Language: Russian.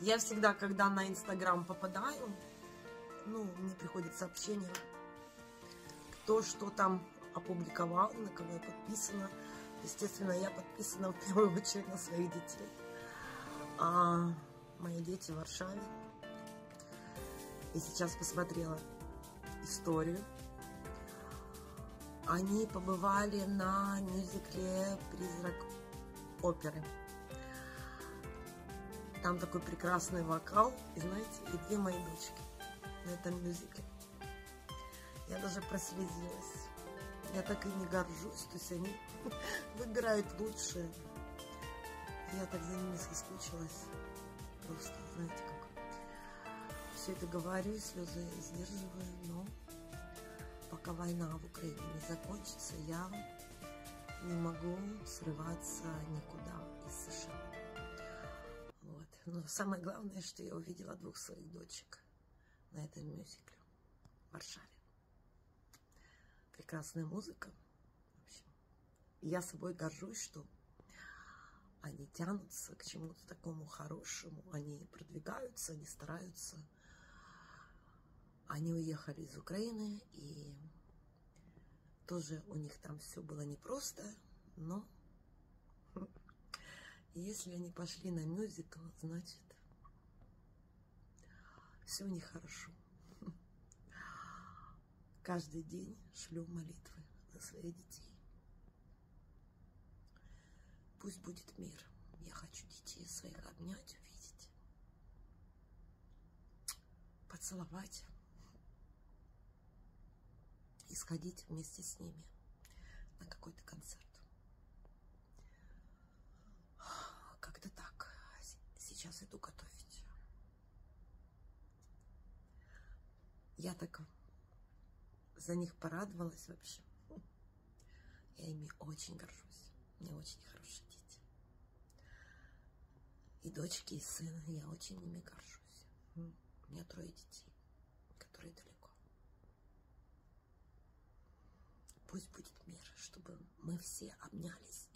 Я всегда, когда на Инстаграм попадаю, ну, мне приходит сообщение, кто что там опубликовал, на кого я подписана. Естественно, я подписана в первую очередь на своих детей. А мои дети в Варшаве. И сейчас посмотрела историю. Они побывали на мюзикле «Призрак оперы». Там такой прекрасный вокал, и знаете, и две мои дочки на этом мюзикле. Я даже прослезилась. Я так и не горжусь, то есть они выбирают лучшее. Я так за ними соскучилась. Просто, знаете, как. Все это говорю, слезы сдерживаю, но пока война в Украине не закончится, я не могу срываться никуда из США. Но самое главное, что я увидела двух своих дочек на этом мюзикле в Варшаве. Прекрасная музыка. В общем, я собой горжусь, что они тянутся к чему-то такому хорошему, они продвигаются, они стараются. Они уехали из Украины, и тоже у них там все было непросто, но если они пошли на мюзикл, значит, все у них хорошо. Каждый день шлю молитвы за своих детей. Пусть будет мир. Я хочу детей своих обнять, увидеть, поцеловать и сходить вместе с ними на какой-то концерт. Как-то так. Сейчас иду готовить. Я так за них порадовалась вообще. Я ими очень горжусь. Меня очень хорошие дети. И дочки, и сын. Я очень ими горжусь. У меня трое детей, которые далеко. Пусть будет мир, чтобы мы все обнялись